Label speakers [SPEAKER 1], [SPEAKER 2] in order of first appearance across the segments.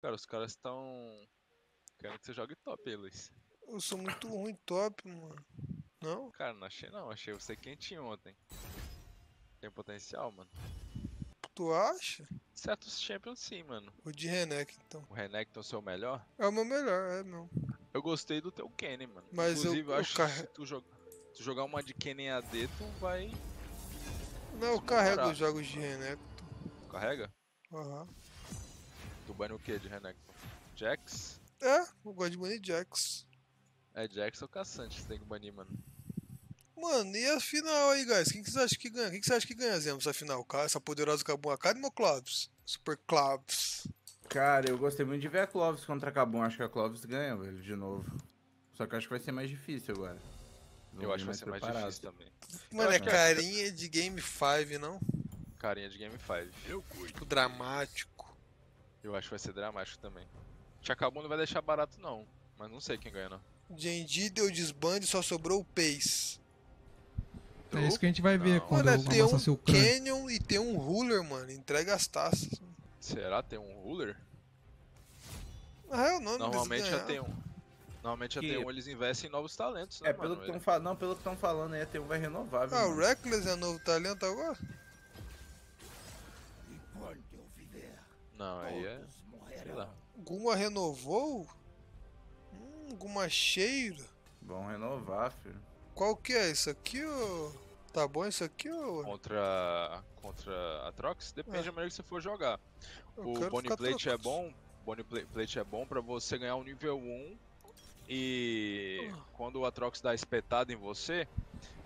[SPEAKER 1] Cara, os caras estão. Querendo que você jogue top Luiz.
[SPEAKER 2] Eu sou muito ruim top, mano. Não?
[SPEAKER 1] Cara, não achei não, achei você quentinho ontem. Tem potencial, mano.
[SPEAKER 2] Tu acha?
[SPEAKER 1] Certos champions sim, mano.
[SPEAKER 2] O de Renek, então.
[SPEAKER 1] O Renekton seu melhor?
[SPEAKER 2] É o meu melhor, é não.
[SPEAKER 1] Eu gostei do teu Kenny, mano.
[SPEAKER 2] Mas eu-
[SPEAKER 1] Inclusive, eu,
[SPEAKER 2] eu
[SPEAKER 1] acho
[SPEAKER 2] carre-
[SPEAKER 1] que se tu, joga... tu jogar uma de Kenny AD, tu vai.
[SPEAKER 2] Não, eu carrego os jogos de Renek.
[SPEAKER 1] Carrega?
[SPEAKER 2] Aham.
[SPEAKER 1] Tu bane o que de Renekton? Jax?
[SPEAKER 2] É, eu gosto de Money Jax.
[SPEAKER 1] É Jax ou Caçante que você tem que banir, mano.
[SPEAKER 2] Mano, e a final aí, guys? Quem que vocês acham que ganha? Quem que você acha que ganha, Zemo, essa final? Essa poderosa Cabum Academy ou Clovis? Super Clovis.
[SPEAKER 3] Cara, eu gostei muito de ver a Clovis contra a Cabum. Acho que a Clovis ganha, velho, de novo. Só que eu acho que vai ser mais difícil agora.
[SPEAKER 1] Eu
[SPEAKER 3] vir
[SPEAKER 1] acho que vai ser mais
[SPEAKER 3] preparados.
[SPEAKER 1] difícil também.
[SPEAKER 2] Mano, é carinha de Game 5, não?
[SPEAKER 1] Carinha de Game 5.
[SPEAKER 2] Tipo, dramático.
[SPEAKER 1] Eu acho que vai ser dramático também. Chacabum não vai deixar barato, não. Mas não sei quem ganha, não.
[SPEAKER 2] Genji deu desbande e só sobrou o Pace.
[SPEAKER 4] É isso que a gente vai ver
[SPEAKER 1] Não.
[SPEAKER 4] quando
[SPEAKER 2] Mano, é
[SPEAKER 4] lançar
[SPEAKER 2] um
[SPEAKER 4] seu.
[SPEAKER 2] Canyon e ter um Ruler, mano. Entrega as taças.
[SPEAKER 1] Será? Tem um ruler?
[SPEAKER 2] Na real, não, não
[SPEAKER 1] Normalmente já tem um. Normalmente já
[SPEAKER 3] Que-
[SPEAKER 1] tem um, eles investem em novos talentos, né,
[SPEAKER 3] É, pelo
[SPEAKER 1] mano?
[SPEAKER 3] que estão falando. Não, pelo que estão falando aí, tem um vai renovável.
[SPEAKER 2] Ah, o. Reckless é novo talento agora?
[SPEAKER 1] Não, aí é. Sei lá.
[SPEAKER 2] Guma renovou? Hum, Guma cheiro.
[SPEAKER 3] Vão renovar, filho.
[SPEAKER 2] Qual que é? Isso aqui ou... Tá bom isso aqui ou...
[SPEAKER 1] Contra. Contra a Trox? Depende
[SPEAKER 2] É.
[SPEAKER 1] da maneira que você for jogar.
[SPEAKER 2] Eu
[SPEAKER 1] O Bonnie
[SPEAKER 2] ficar
[SPEAKER 1] Plate é
[SPEAKER 2] trocando.
[SPEAKER 1] bom. Bonnie Pla- Plate é bom pra você ganhar o nível 1. E
[SPEAKER 2] Ah.
[SPEAKER 1] quando o Atrox dá espetada em você,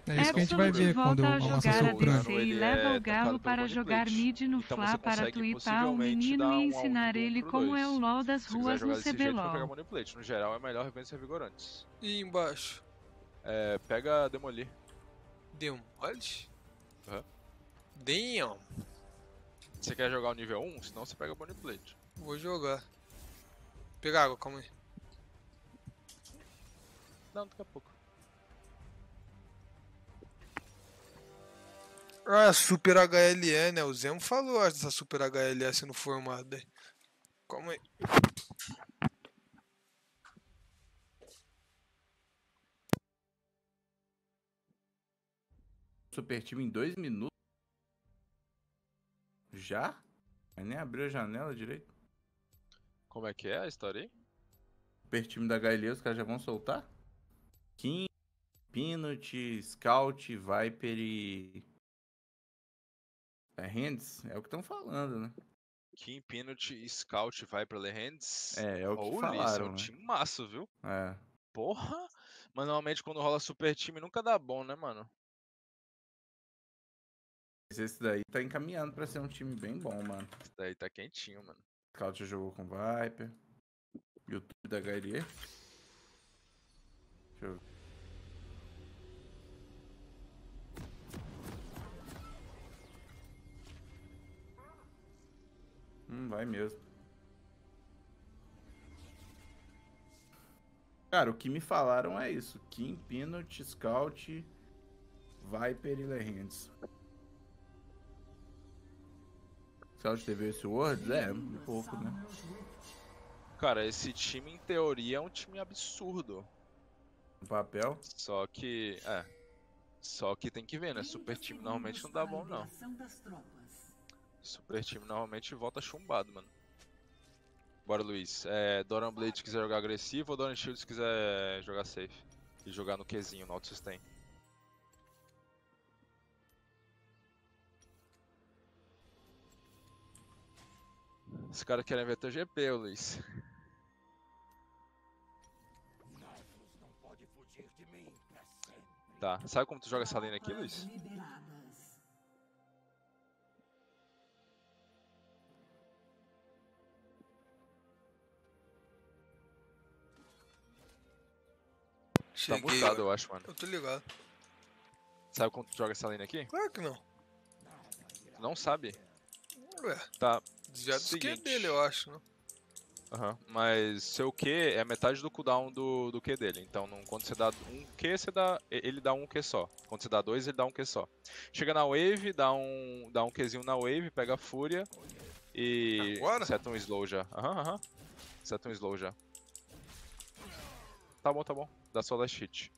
[SPEAKER 4] É isso que a gente vai ver quando
[SPEAKER 5] a jogar
[SPEAKER 4] clã.
[SPEAKER 5] ADC e leva
[SPEAKER 1] é
[SPEAKER 5] o Galo para jogar mid no
[SPEAKER 1] Então
[SPEAKER 5] Fla para tuipar o menino
[SPEAKER 1] um
[SPEAKER 5] e ensinar
[SPEAKER 1] um
[SPEAKER 5] ele como
[SPEAKER 1] dois.
[SPEAKER 5] é o LoL das ruas
[SPEAKER 1] jogar
[SPEAKER 5] no CBLOL.
[SPEAKER 1] No geral é melhor Revença Vigorantes.
[SPEAKER 2] E embaixo?
[SPEAKER 1] É, pega Demolir.
[SPEAKER 2] Demole?
[SPEAKER 1] Aham.
[SPEAKER 2] Damn.
[SPEAKER 1] Você quer jogar o nível 1? Senão você pega Bonnie Plate.
[SPEAKER 2] Vou jogar. Pegar água, calma aí.
[SPEAKER 1] Não, daqui a pouco.
[SPEAKER 2] Ah, Super HLE, né? O Zemo falou acho, dessa Super HLS no formado aí. Calma aí.
[SPEAKER 3] Super time em dois minutos? Já? Mas nem abriu a janela direito.
[SPEAKER 1] Como é que é a história aí?
[SPEAKER 3] Super time da HLE, os caras já vão soltar? Kim, Peanut, Scout, Viper e. É Hands? É o que estão falando, né?
[SPEAKER 1] Kim e Scout vai pra Le Hands.
[SPEAKER 3] É, é o que
[SPEAKER 1] Holy, isso é
[SPEAKER 3] falaram,
[SPEAKER 1] um
[SPEAKER 3] né?
[SPEAKER 1] time maço, viu?
[SPEAKER 3] É.
[SPEAKER 1] Porra! Mas normalmente quando rola super time nunca dá bom, né, mano?
[SPEAKER 3] Mas Esse daí tá encaminhando pra ser um time bem bom, mano.
[SPEAKER 1] Isso daí tá quentinho, mano.
[SPEAKER 3] Scout jogou com Viper. YouTube da HLE. Deixa eu ver. Hum, vai mesmo. Cara, o que me falaram é isso. Kim, Peanut, Scout, Viper e Lehands. Scout teve esse Words? É, um pouco, né?
[SPEAKER 1] Cara, esse time em teoria é um time absurdo.
[SPEAKER 3] No papel.
[SPEAKER 1] Só que. É. Só que tem que ver, né? Super time normalmente não dá bom, não. Super time normalmente volta chumbado, mano. Bora, Luiz. É, Doran Blade se quiser jogar agressivo ou Doran Shield se quiser jogar safe. E jogar no Qzinho, no auto-sustain. Os caras querem ver teu GP, Luiz. Tá, sabe como tu joga essa lane aqui, Luiz? Tá
[SPEAKER 2] Cheguei.
[SPEAKER 1] mutado, eu acho, mano.
[SPEAKER 2] Eu tô ligado.
[SPEAKER 1] Sabe como tu joga essa lane aqui?
[SPEAKER 2] Claro que não.
[SPEAKER 1] Não sabe?
[SPEAKER 2] Ué,
[SPEAKER 1] Tá,
[SPEAKER 2] já é
[SPEAKER 1] Seguinte.
[SPEAKER 2] dele, eu acho, não?
[SPEAKER 1] aham. Mas seu Q é metade do cooldown do, do Q dele. Então não, quando você dá um Q, você dá, ele dá um Q só. Quando você dá dois, ele dá um Q só. Chega na wave, dá um, dá um Qzinho na wave, pega a fúria e
[SPEAKER 2] Agora?
[SPEAKER 1] seta um slow já. Aham, aham. Seta um slow já. Tá bom, tá bom. Last hit.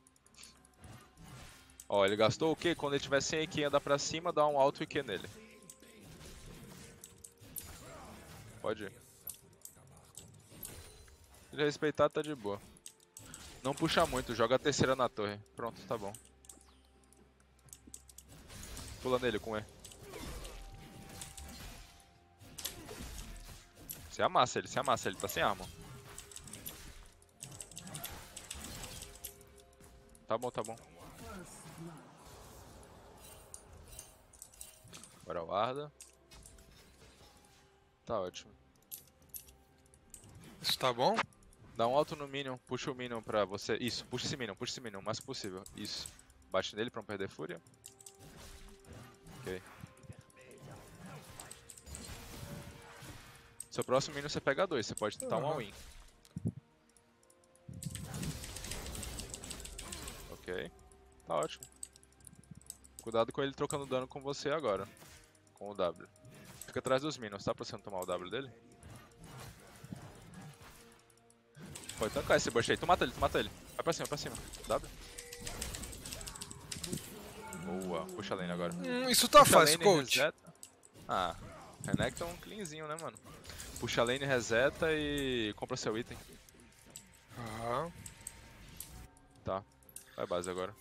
[SPEAKER 1] Ó, ele gastou o Q? Quando ele tiver sem EQ anda pra cima, dá um alto EQ nele. Pode ir. Se ele respeitar, tá de boa. Não puxa muito, joga a terceira na torre. Pronto, tá bom. Pula nele com E. Se amassa ele, se amassa ele, tá sem arma. Tá bom, tá bom. Agora guarda. Tá ótimo.
[SPEAKER 2] Isso tá bom?
[SPEAKER 1] Dá um alto no Minion, puxa o Minion pra você. Isso, puxa esse Minion, puxa esse Minion o mais possível. Isso. Bate nele pra não perder fúria. Ok. Seu próximo Minion você pega dois, você pode tentar um
[SPEAKER 2] Aham.
[SPEAKER 1] all-in. Cuidado com ele trocando dano com você agora. Com o W. Fica atrás dos Minions, tá? Pra você não tomar o W dele. Pode tancar esse bush aí. Tu mata ele, tu mata ele. Vai pra cima, pra cima. W. Boa. Puxa a lane agora.
[SPEAKER 2] Hum, isso tá
[SPEAKER 1] Puxa
[SPEAKER 2] fácil,
[SPEAKER 1] lane,
[SPEAKER 2] coach.
[SPEAKER 1] reseta. Ah, Renekton é um cleanzinho, né, mano? Puxa a lane, reseta e compra seu item.
[SPEAKER 2] Aham.
[SPEAKER 1] Tá. Vai base agora.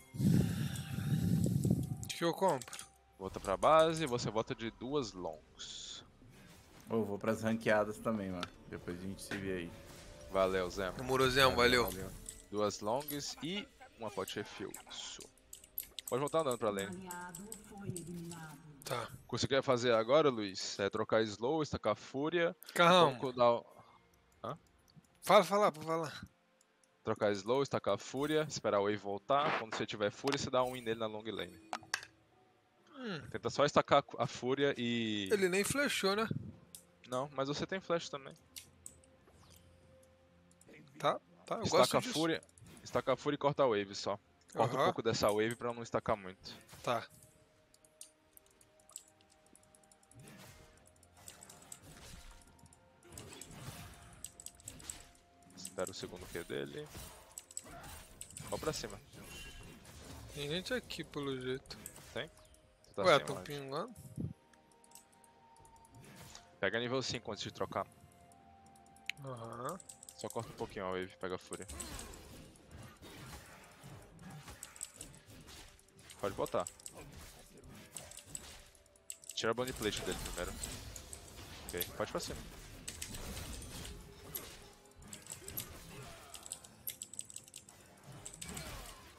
[SPEAKER 2] Que eu compro?
[SPEAKER 1] Volta pra base, você volta de duas longs.
[SPEAKER 3] Ô, vou pras ranqueadas também, mano. Depois a gente se vê aí.
[SPEAKER 1] Valeu, Zé.
[SPEAKER 2] Namorozão, valeu.
[SPEAKER 1] Duas longs e uma pot refill. Isso. Pode voltar andando pra lane.
[SPEAKER 2] Tá.
[SPEAKER 1] O que você quer fazer agora, Luiz, é trocar slow, estacar fúria,
[SPEAKER 2] Carrão,
[SPEAKER 1] cooldown-
[SPEAKER 2] fala, fala, pode falar.
[SPEAKER 1] trocar slow, estacar fúria, esperar o wave voltar. Quando você tiver fúria, você dá um win nele na long lane.
[SPEAKER 2] Hum,
[SPEAKER 1] Tenta só estacar a fúria e.
[SPEAKER 2] ele nem flechou, né?
[SPEAKER 1] Não, mas você tem flash também.
[SPEAKER 2] Tá, tá, eu
[SPEAKER 1] Estaca
[SPEAKER 2] gosto
[SPEAKER 1] a
[SPEAKER 2] disso.
[SPEAKER 1] fúria. Estaca a fúria e corta a wave só. Corta um
[SPEAKER 2] Aham.
[SPEAKER 1] pouco dessa wave pra não estacar muito.
[SPEAKER 2] Tá.
[SPEAKER 1] Espera o segundo Q dele. Ó pra cima.
[SPEAKER 2] Tem gente aqui, pelo jeito.
[SPEAKER 1] Tá
[SPEAKER 2] Ué, tô pingando.
[SPEAKER 1] Pega nível 5 antes de trocar.
[SPEAKER 2] Aham.
[SPEAKER 1] Só corta um pouquinho a wave, pega a fúria. Pode botar. Tira a bunny plate dele primeiro. Ok, pode pra cima.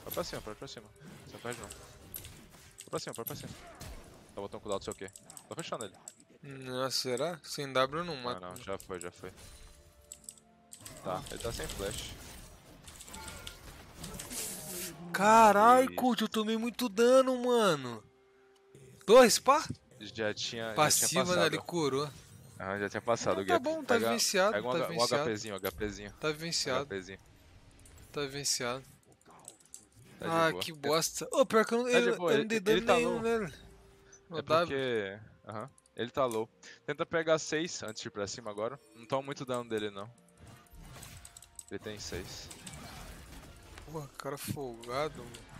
[SPEAKER 1] Vai pra cima, pode pra cima. Você não perde não. Pra cima, pra cima. Tá botando cuidado do seu quê? Tá fechando ele.
[SPEAKER 2] Nossa, será? Sem W não
[SPEAKER 1] Não,
[SPEAKER 2] mata.
[SPEAKER 1] não, já foi, já foi. Tá, ele tá sem flash.
[SPEAKER 2] Caralho, coach, eu tomei muito dano, mano. Dois, pá?
[SPEAKER 1] Já tinha, já tinha
[SPEAKER 2] Passiva, né? Ele curou.
[SPEAKER 1] Ah, já tinha passado o
[SPEAKER 2] Tá bom, tá
[SPEAKER 1] Pega-
[SPEAKER 2] vivenciado,
[SPEAKER 1] Pega um,
[SPEAKER 2] tá
[SPEAKER 1] um. HPzinho, HPzinho.
[SPEAKER 2] Tá vivenciado,
[SPEAKER 1] HPzinho.
[SPEAKER 2] tá vivenciado.
[SPEAKER 1] Tá
[SPEAKER 2] ah,
[SPEAKER 1] boa.
[SPEAKER 2] que bosta. Ô, pior que eu não,
[SPEAKER 1] Tá
[SPEAKER 2] eu,
[SPEAKER 1] de
[SPEAKER 2] eu
[SPEAKER 1] boa,
[SPEAKER 2] não dei dano
[SPEAKER 1] tá
[SPEAKER 2] nenhum. No
[SPEAKER 1] É porque... Aham. Ele tá low. Tenta pegar 6 antes de ir pra cima agora. Não toma muito dano dele, não. Ele tem 6.
[SPEAKER 2] Porra, cara folgado, mano.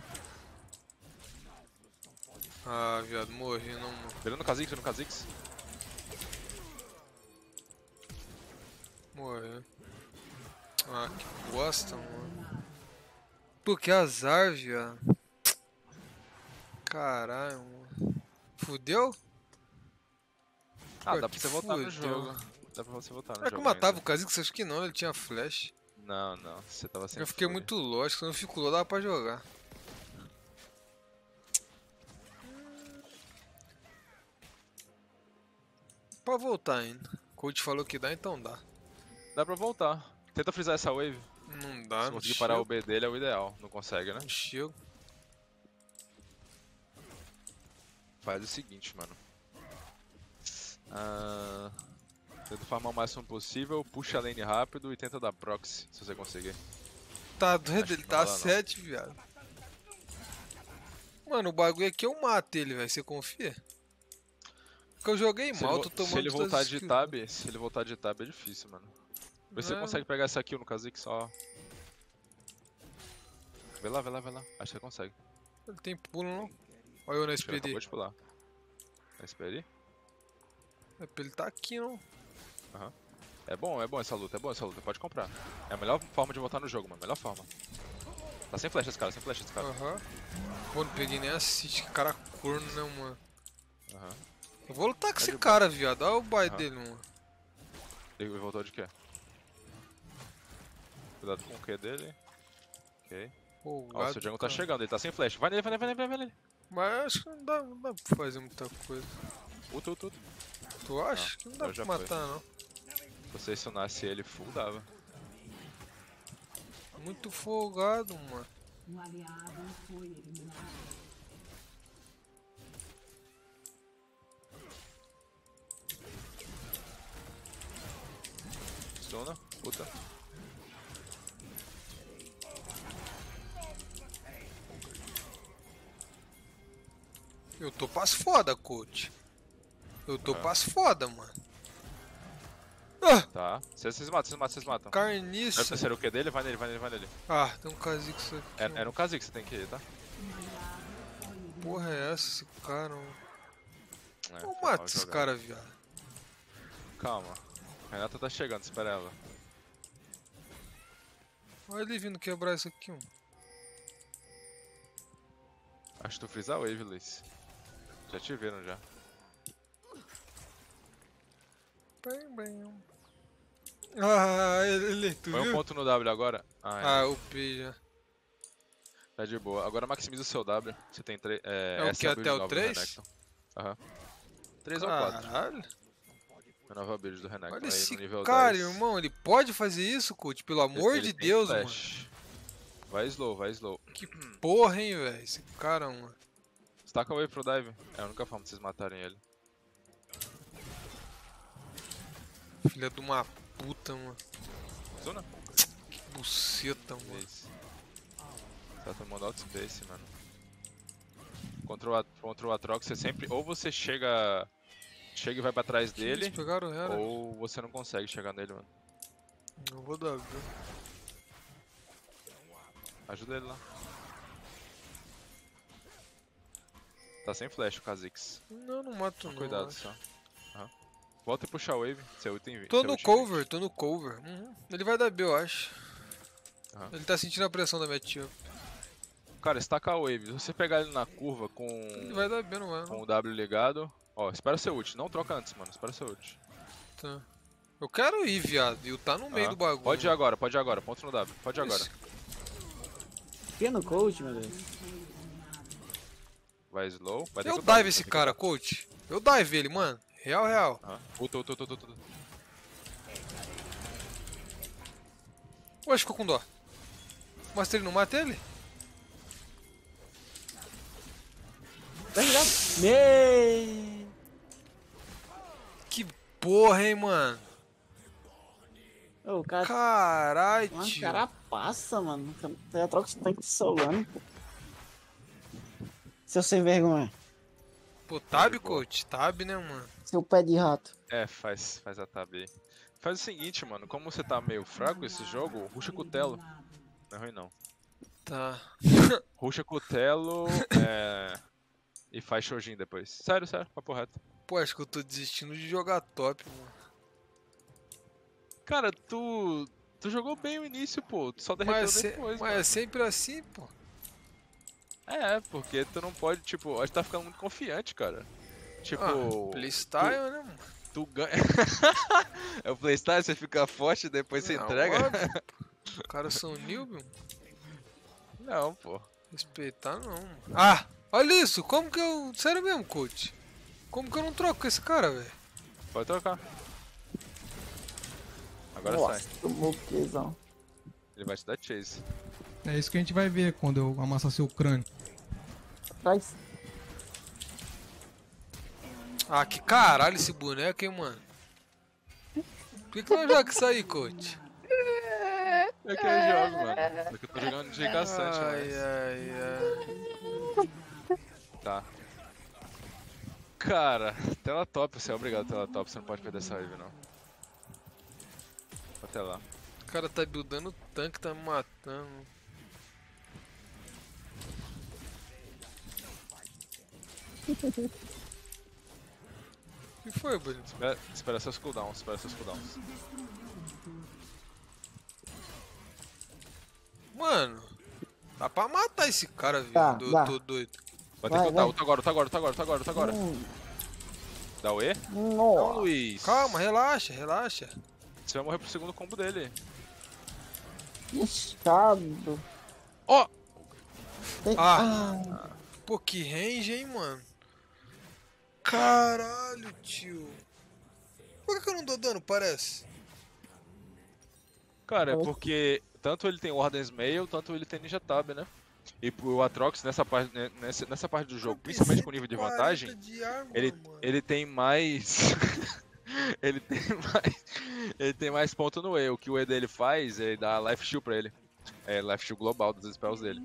[SPEAKER 2] Ah, viado, morri, não.
[SPEAKER 1] Virando no Kha'Zix, no Kha'Zix.
[SPEAKER 2] Morri. Ah, que bosta, mano. Pô, que azar, viado. Caralho, mano. Fudeu?
[SPEAKER 1] Ah,
[SPEAKER 2] Pô,
[SPEAKER 1] dá pra você voltar no
[SPEAKER 2] fudeu.
[SPEAKER 1] jogo. Dá pra você voltar no
[SPEAKER 2] Será que eu
[SPEAKER 1] jogo
[SPEAKER 2] matava o
[SPEAKER 1] ainda.
[SPEAKER 2] Kha'Zix? Acho que não, ele tinha flash.
[SPEAKER 1] Não, não. Você tava sem
[SPEAKER 2] Eu fiquei
[SPEAKER 1] fúria.
[SPEAKER 2] muito lógico, se eu não fico low, dava pra jogar. Pra voltar ainda. O coach falou que dá, então dá.
[SPEAKER 1] Dá pra voltar. Tenta frisar essa wave.
[SPEAKER 2] Não dá,
[SPEAKER 1] Se conseguir parar o B dele é o ideal. Não consegue, né?
[SPEAKER 2] Chego.
[SPEAKER 1] Faz o seguinte, mano. Ah, tenta farmar o máximo possível, puxa a lane rápido e tenta dar proxy, se você conseguir.
[SPEAKER 2] Tá doido, ele tá a
[SPEAKER 1] dá, não.
[SPEAKER 2] 7, viado. Mano, o bagulho aqui eu mato ele, velho. Você confia? Porque eu joguei
[SPEAKER 1] Se
[SPEAKER 2] mal,
[SPEAKER 1] ele,
[SPEAKER 2] tô tomando
[SPEAKER 1] se ele voltar de tab, se ele voltar de tab é difícil, mano. Vê se você
[SPEAKER 2] É.
[SPEAKER 1] consegue pegar essa kill no Kha'Zix só. Vê lá, vê lá, vê lá. Acho que você consegue.
[SPEAKER 2] Ele tem pulo, não? Olha eu na SPD.
[SPEAKER 1] acabou de pular. Na SPD?
[SPEAKER 2] É pra ele tá aqui, não?
[SPEAKER 1] É bom, é bom essa luta, é bom essa luta, pode comprar. É a melhor forma de voltar no jogo, mano, melhor forma. Tá sem flash esse cara, sem flash esse cara.
[SPEAKER 2] Aham. Pô, não peguei nem assist, que cara corno, né, mano?
[SPEAKER 1] Aham.
[SPEAKER 2] Eu vou lutar com
[SPEAKER 1] Tá
[SPEAKER 2] esse cara, viado. Olha o
[SPEAKER 1] Ah.
[SPEAKER 2] dele, mano.
[SPEAKER 1] Ele voltou de quê? Cuidado com o Q dele. Ok.
[SPEAKER 2] Pô,
[SPEAKER 1] Ó, o seu jungle tá chegando, ele tá sem flash. Vai nele, vai nele, vai nele, vai nele.
[SPEAKER 2] Mas acho que não dá, não dá pra fazer muita coisa.
[SPEAKER 1] Ulta, ulta, ulta.
[SPEAKER 2] Tu acha? que não dá pra matar, não.
[SPEAKER 1] Se você acionasse ele full, dava.
[SPEAKER 2] Muito folgado, mano.
[SPEAKER 5] Um aliado foi eliminado.
[SPEAKER 1] Stuna, puta.
[SPEAKER 2] Eu tô pras foda, coach. Eu tô
[SPEAKER 1] Aham.
[SPEAKER 2] pras foda, mano. Ah,
[SPEAKER 1] Tá. Vocês vocês matam, vocês matam, vocês matam.
[SPEAKER 2] carniça.
[SPEAKER 1] O Q dele, vai nele, vai nele, vai nele.
[SPEAKER 2] Ah, tem um Kha'Zix aqui.
[SPEAKER 1] É,
[SPEAKER 2] mano.
[SPEAKER 1] é no Kha'Zix que você tem que ir, tá?
[SPEAKER 2] Porra é essa, esse cara? mano?
[SPEAKER 1] É,
[SPEAKER 2] Eu mato esse cara, viado.
[SPEAKER 1] Calma. A Renata tá chegando, espera ela.
[SPEAKER 2] Olha ele vindo quebrar isso aqui, mano.
[SPEAKER 1] Acho que tu frisa a wave, Luiz. Já te viram já.
[SPEAKER 2] Bem, bem. Ah, ele, tu
[SPEAKER 1] Põe um
[SPEAKER 2] viu?
[SPEAKER 1] ponto no W agora. Ah, é.
[SPEAKER 2] Ah, o P já.
[SPEAKER 1] Tá de boa. Agora maximiza o seu W. Você tem 3. É,
[SPEAKER 2] É o que, até o
[SPEAKER 1] nova do
[SPEAKER 2] três?
[SPEAKER 1] Renekton. Aham. 3 ou 4.
[SPEAKER 2] Caralho.
[SPEAKER 1] A nova build do Renekton.
[SPEAKER 2] Olha
[SPEAKER 1] aí
[SPEAKER 2] esse cara,
[SPEAKER 1] 10.
[SPEAKER 2] irmão. Ele pode fazer isso, coach? Pelo amor de Deus, mano.
[SPEAKER 1] flash. Vai slow, vai slow.
[SPEAKER 2] Que porra, hein, velho. Esse cara, mano.
[SPEAKER 1] Staca a wave pro dive. É a única forma de vocês matarem ele.
[SPEAKER 2] Filha de uma puta, mano.
[SPEAKER 1] Zona?
[SPEAKER 2] Que buceta, mano.
[SPEAKER 1] Tá tomando outspace, mano. Contra o, contra o Atrox, você sempre. Ou você chega. Chega e vai pra trás
[SPEAKER 2] Que
[SPEAKER 1] dele.
[SPEAKER 2] Pegaram ela.
[SPEAKER 1] Ou você não consegue chegar nele, mano.
[SPEAKER 2] Não vou dar, viu?
[SPEAKER 1] Ajuda ele lá. Tá sem flash o Kha'Zix.
[SPEAKER 2] Não, não mato não.
[SPEAKER 1] Cuidado
[SPEAKER 2] acho.
[SPEAKER 1] só. Aham. Volta e puxa a wave. Seu item
[SPEAKER 2] Tô
[SPEAKER 1] seu
[SPEAKER 2] no cover, tô no cover. Uhum. Ele vai dar B, eu acho.
[SPEAKER 1] Aham.
[SPEAKER 2] Ele tá sentindo a pressão da minha tia.
[SPEAKER 1] Cara, estaca a wave. Se você pegar ele na curva com,
[SPEAKER 2] Ele vai dar B, não vai?
[SPEAKER 1] com o W ligado. Ó, espera seu ult. Não troca antes, mano. Espera seu ult.
[SPEAKER 2] Tá. Eu quero ir, viado. E o tá no meio do bagulho.
[SPEAKER 1] Pode ir agora, pode ir agora. Ponto no W. Pode ir agora.
[SPEAKER 2] Isso.
[SPEAKER 6] Pino coach, meu Deus.
[SPEAKER 1] Vai slow. Vai
[SPEAKER 2] Eu dive esse
[SPEAKER 1] que
[SPEAKER 2] cara, coach. Eu dive ele, mano. Real, real.
[SPEAKER 1] Aham. Ulta, ulta, ulta, ulta.
[SPEAKER 2] Ué, ficou com dó. Mas ele não mata ele?
[SPEAKER 6] Vai virar. Me...
[SPEAKER 2] Que porra, hein, mano.
[SPEAKER 6] Ô, o cara.
[SPEAKER 2] Caralho, tio.
[SPEAKER 6] carapaça, mano. Troca de tanque solando. Seu sem vergonha.
[SPEAKER 2] Pô, tab, coach. Tab, né, mano?
[SPEAKER 6] Seu pé de rato.
[SPEAKER 1] É, faz, faz a tab aí. Faz o seguinte, mano. Como você tá meio fraco esse jogo, ruxa com o Telo. Não é ruim, não.
[SPEAKER 2] Tá.
[SPEAKER 1] Ruxa com o Telo é... e faz Shojin depois. Sério, sério, papo reto.
[SPEAKER 2] Pô, acho que eu tô desistindo de jogar top, mano.
[SPEAKER 1] Cara, tu. Tu jogou bem o início, pô. Tu só derreteu
[SPEAKER 2] Mas, se-
[SPEAKER 1] depois.
[SPEAKER 2] mas é sempre assim, pô.
[SPEAKER 1] É, porque tu não pode, tipo, acho que tá ficando muito confiante, cara. Tipo,
[SPEAKER 2] Ah, playstyle, né, mano?
[SPEAKER 1] tu ganha. é o playstyle, você fica forte e depois você
[SPEAKER 2] Não,
[SPEAKER 1] entrega?
[SPEAKER 2] óbvio, pô. Os caras são noob, mano.
[SPEAKER 1] Não, pô.
[SPEAKER 2] Respeitar não. mano. Ah, olha isso. Como que eu. Sério mesmo, coach. Como que eu não troco com esse cara, velho?
[SPEAKER 1] Pode trocar. Agora
[SPEAKER 6] Nossa,
[SPEAKER 1] sai.
[SPEAKER 6] tomou quesão.
[SPEAKER 1] Ele vai te dar chase.
[SPEAKER 4] É isso que a gente vai ver quando eu amassar seu crânio.
[SPEAKER 2] Ah, que caralho esse boneco, hein, mano? Por que, que não joga isso aí, coach?
[SPEAKER 1] É que eu jogo, mano. Só que eu tô jogando de caçante,
[SPEAKER 2] ai,
[SPEAKER 1] mas.
[SPEAKER 2] ai, ai.
[SPEAKER 1] Tá. Cara, tela top, você é obrigado tela top, você não pode perder essa wave não. Até lá.
[SPEAKER 2] O cara tá buildando o tanque, tá me matando. Que foi, bonito?
[SPEAKER 1] Espera, espera seus cooldowns, espera seus cooldowns.
[SPEAKER 2] Mano, dá pra matar esse cara, viu?
[SPEAKER 6] Tá,
[SPEAKER 2] do,
[SPEAKER 6] dá.
[SPEAKER 2] do doido.
[SPEAKER 1] Vai ter que ultar,
[SPEAKER 6] vai.
[SPEAKER 1] ulta agora, ulta agora, ulta agora, ulta agora, ulta agora.
[SPEAKER 6] Hum,
[SPEAKER 1] Dá o E? Não,
[SPEAKER 6] Nossa.
[SPEAKER 1] Luiz.
[SPEAKER 2] Calma, relaxa, relaxa.
[SPEAKER 1] Você vai morrer pro segundo combo dele.
[SPEAKER 6] Inchado.
[SPEAKER 1] Ó!
[SPEAKER 6] Tem-
[SPEAKER 2] Ah.
[SPEAKER 6] Ah,
[SPEAKER 2] Pô, que range, hein, mano? Caralho, tio. Por que, eu não dou dano, parece?
[SPEAKER 1] Cara, é porque tanto ele tem Ordens Mail, tanto ele tem Ninja Tab, né? E o Atrox nessa parte, né, nessa, nessa parte do jogo, principalmente com nível de
[SPEAKER 2] 140
[SPEAKER 1] vantagem,
[SPEAKER 2] de arma,
[SPEAKER 1] ele,
[SPEAKER 2] mano.
[SPEAKER 1] ele tem mais. ele tem mais. Ele tem mais ponto no E. O que o E dele faz é dar Life Shield pra ele. É Life Shield global dos spells dele.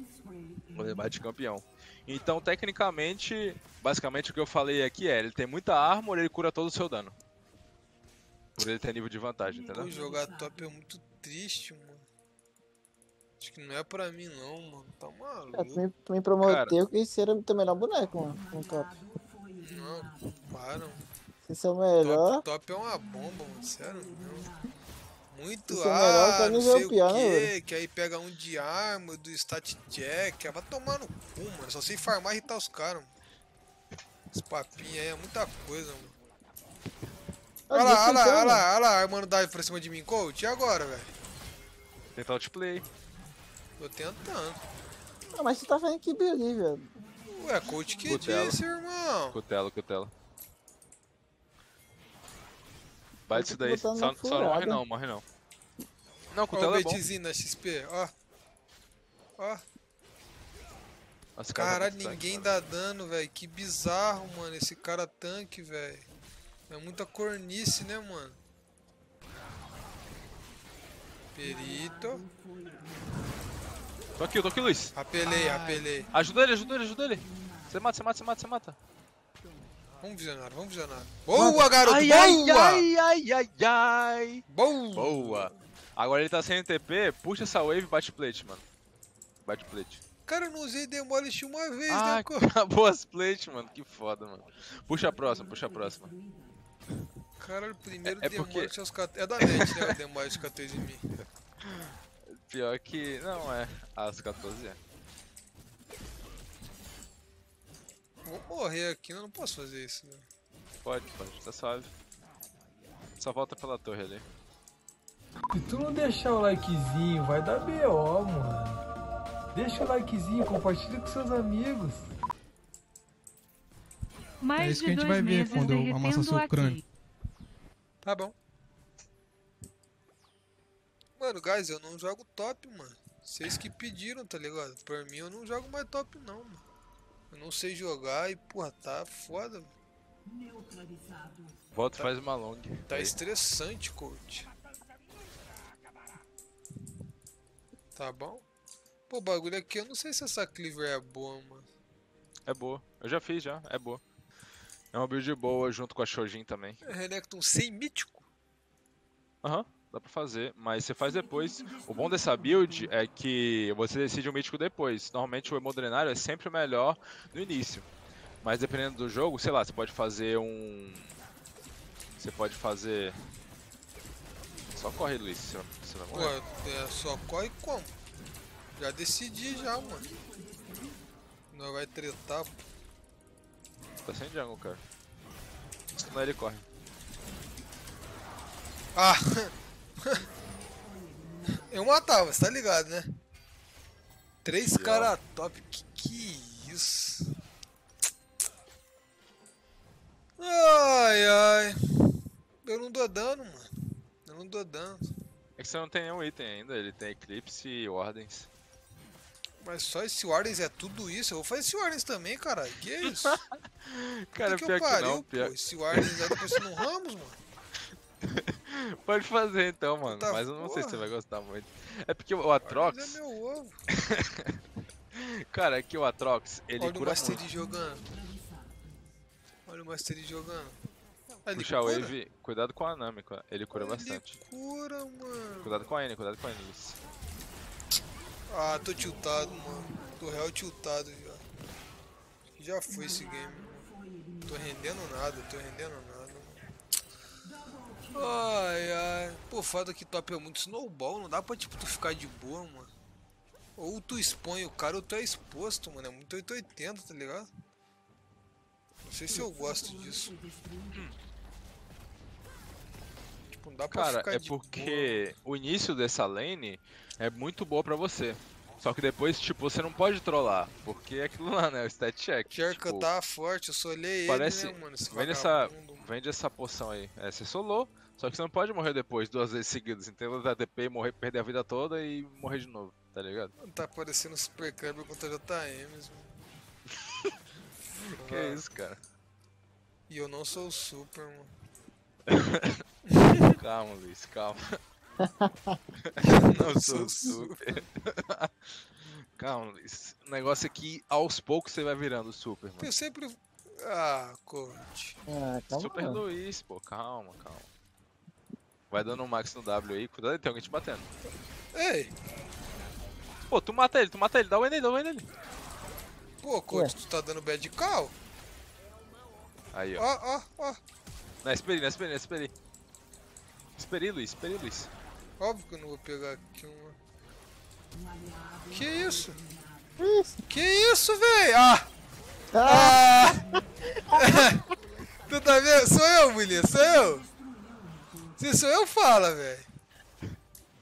[SPEAKER 1] Quando ele bate campeão. Então, tecnicamente, basicamente o que eu falei aqui é: ele tem muita armor, ele cura todo o seu dano. Por ele ter nível de vantagem, entendeu?
[SPEAKER 2] Pô, jogar top é muito triste, mano. Acho que não é pra mim, não, mano. Tá
[SPEAKER 6] é, tu,
[SPEAKER 2] maluco.
[SPEAKER 6] me, tu me prometeu que esse era o teu melhor boneco, mano. no top.
[SPEAKER 2] Não, para, mano.
[SPEAKER 6] Se esse é o melhor,
[SPEAKER 2] Top, top é uma bomba, mano. Sério, não. Muito
[SPEAKER 6] Isso é
[SPEAKER 2] ah, não sei o
[SPEAKER 6] pior, né,
[SPEAKER 2] que, que aí pega um de arma, do stat jack, ah, vai tomar no cu, mano. Só sei farmar e irritar os caras, mano. Esse papinho aí é muita coisa, mano. Olha lá, olha lá, olha lá, olha lá, armando dive pra cima de mim, coach. E agora, velho?
[SPEAKER 1] Tentar outplay.
[SPEAKER 2] Tô tentando.
[SPEAKER 6] Ah, mas tu tá fazendo que build, velho.
[SPEAKER 2] Ué, coach que
[SPEAKER 1] Cutelo.
[SPEAKER 2] disse, irmão.
[SPEAKER 1] Cutelo, cutelo. Bate isso
[SPEAKER 6] tô
[SPEAKER 1] daí. Só, só não morre não, morre não. Não,
[SPEAKER 2] Ó o
[SPEAKER 1] cutelo é bom.
[SPEAKER 2] na XP, ó. Ó.
[SPEAKER 1] Nossa, cara,
[SPEAKER 2] Caralho,
[SPEAKER 1] tanque,
[SPEAKER 2] ninguém dá dano, velho. Que bizarro, mano. Esse cara tanque, velho. É muita cornice, né, mano? Perito.
[SPEAKER 1] Tô aqui, eu tô aqui, Luiz.
[SPEAKER 2] Apelei, apelei.
[SPEAKER 1] Ajuda ele, ajuda ele, ajuda ele. Você mata, você mata, você mata, você mata.
[SPEAKER 2] Vamos visionário, vamos visionário. Boa, garoto!
[SPEAKER 1] ai,
[SPEAKER 2] boa!
[SPEAKER 1] ai, ai, ai, ai.
[SPEAKER 2] Boa!
[SPEAKER 1] Boa. Agora ele tá sem TP, puxa essa wave e bate plate, mano. Bate plate.
[SPEAKER 2] Cara, eu não usei Demolish uma vez,
[SPEAKER 1] Ah,
[SPEAKER 2] né, co?
[SPEAKER 1] acabou as plate, mano. Que foda, mano. Puxa a próxima, puxa a próxima.
[SPEAKER 2] Cara, o primeiro
[SPEAKER 1] É- é porque-
[SPEAKER 2] Demolish aos 14... É da net, né, o Demolish 14 em mim.
[SPEAKER 1] Pior que. Não, é. As 14 é.
[SPEAKER 2] Vou morrer aqui, eu não posso fazer isso, né?
[SPEAKER 1] Pode, pode, tá suave. Só volta pela torre ali.
[SPEAKER 7] Se tu não deixar o likezinho, vai dar BO, mano. Deixa o likezinho, compartilha com seus amigos.
[SPEAKER 5] Mais
[SPEAKER 4] É isso
[SPEAKER 5] de
[SPEAKER 4] que a gente
[SPEAKER 5] dois
[SPEAKER 4] vai ver
[SPEAKER 5] meses
[SPEAKER 4] quando eu amassar seu
[SPEAKER 5] aqui.
[SPEAKER 4] crânio.
[SPEAKER 2] Tá bom. Mano, guys, eu não jogo top, mano. Vocês que pediram, tá ligado? Por mim, eu não jogo mais top, não, mano. Eu não sei jogar e, porra, tá foda. mano.
[SPEAKER 1] Volta e faz uma long.
[SPEAKER 2] Tá
[SPEAKER 1] Aí.
[SPEAKER 2] estressante, coach. Tá bom? Pô, o bagulho aqui, eu não sei se essa cleaver é boa, mano.
[SPEAKER 1] É boa. Eu já fiz já, é boa. É uma build boa junto com a Shojin também.
[SPEAKER 2] É Renekton sem mítico?
[SPEAKER 1] Aham, dá pra fazer, mas você faz depois. O bom dessa build é que você decide o mítico depois. Normalmente o hemodrenário é sempre melhor no início. Mas dependendo do jogo, sei lá, você pode fazer um. Você pode fazer. Só corre, Luiz, você não- não
[SPEAKER 2] Pô,
[SPEAKER 1] morrer.
[SPEAKER 2] é só corre como? Já decidi já, mano. Não vai tretar, pô.
[SPEAKER 1] Tá sem jungle, cara. Senão ele corre.
[SPEAKER 2] Ah! Eu matava, você tá ligado, né? Três
[SPEAKER 1] Legal.
[SPEAKER 2] cara top, que que isso? Ai, ai. Eu não dou dano, mano. Dano.
[SPEAKER 1] É que você não tem nenhum item ainda, ele tem Eclipse e Ordens.
[SPEAKER 2] Mas só esse Wardens é tudo isso? Eu vou fazer esse Wardens também, caralho. Que é isso?
[SPEAKER 1] Cara,
[SPEAKER 2] que
[SPEAKER 1] pior
[SPEAKER 2] que pariu,
[SPEAKER 1] não, pior...
[SPEAKER 2] pô? Esse Wardens é depois no Ramos, mano.
[SPEAKER 1] Pode fazer então, mano,
[SPEAKER 2] Puta
[SPEAKER 1] mas eu não sei se você
[SPEAKER 2] porra.
[SPEAKER 1] vai gostar muito. É porque o Atrox,
[SPEAKER 2] é meu ovo.
[SPEAKER 1] cara, é que o Atrox, ele
[SPEAKER 2] Olha o
[SPEAKER 1] cura
[SPEAKER 2] Mastery
[SPEAKER 1] muito.
[SPEAKER 2] jogando. Olha o Mastery jogando. Ele cura?
[SPEAKER 1] wave, cuidado com a Nami, ele cura
[SPEAKER 2] Ele
[SPEAKER 1] bastante.
[SPEAKER 2] cura, mano.
[SPEAKER 1] Cuidado com a N, cuidado com a N, Luiz.
[SPEAKER 2] Ah, tô tiltado, mano. Tô real tiltado já. Já foi esse game. Tô rendendo nada, tô rendendo nada. Ai, ai. Pô, foda que top é muito snowball. Não dá pra, tipo, tu ficar de boa, mano. Ou tu expõe o cara ou tu é exposto, mano. É muito 880, tá ligado? Não sei se eu gosto disso. Tipo, não dá pra
[SPEAKER 1] Cara,
[SPEAKER 2] ficar
[SPEAKER 1] é
[SPEAKER 2] de boa.
[SPEAKER 1] porque o início dessa lane é muito boa pra você. Só que depois, tipo, você não pode trollar, porque é aquilo lá, né? O stat check.
[SPEAKER 2] Jerka
[SPEAKER 1] tipo,
[SPEAKER 2] tá forte, eu só olhei
[SPEAKER 1] parece-
[SPEAKER 2] ele, né, mano? Esse
[SPEAKER 1] Vende essa, vende essa poção aí. É, você solou, só que você não pode morrer depois, duas vezes seguidas. Então dar TP, morrer, perder a vida toda e morrer de novo, tá ligado?
[SPEAKER 2] Tá parecendo Super Câmbio contra JMs, mano.
[SPEAKER 1] Que
[SPEAKER 2] Ah,
[SPEAKER 1] isso, cara.
[SPEAKER 2] E eu não sou o Super, mano.
[SPEAKER 1] Calma, Luiz, calma. não sou super. calma, Luiz. O negócio é que aos poucos você vai virando super, mano.
[SPEAKER 2] Eu sempre. Ah, coach.
[SPEAKER 6] Ah, calma.
[SPEAKER 1] Super
[SPEAKER 6] mano.
[SPEAKER 1] Luiz, pô, calma, calma. Vai dando um max no W aí, cuidado, tem alguém te batendo.
[SPEAKER 2] Ei,
[SPEAKER 1] Pô, tu mata ele, tu mata ele, dá o N dá o N nele.
[SPEAKER 2] pô, coach, tu tá dando bad call?
[SPEAKER 1] Aí, ó.
[SPEAKER 2] Ó, ó, ó.
[SPEAKER 1] Na esperi, na esperi, na esperi. Esperi, Luiz, esperi, Luiz.
[SPEAKER 2] Óbvio que eu não vou pegar aqui uma. Que isso?
[SPEAKER 6] Isso.
[SPEAKER 2] Que isso, véi? Ah!
[SPEAKER 6] Ah,
[SPEAKER 2] Ah! tu tá vendo? Sou eu, mulher, sou eu. Se sou eu, fala, velho.